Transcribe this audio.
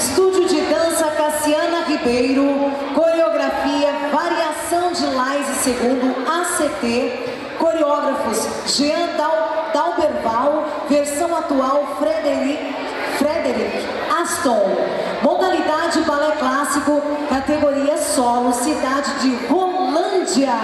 Estúdio de Dança Cassiana Ribeiro, coreografia Variação de Laise segundo ACT, coreógrafos Jean Dal, Dalberval, versão atual Frederic, Frederic Aston. Modalidade balé clássico, categoria solo, cidade de Rolândia.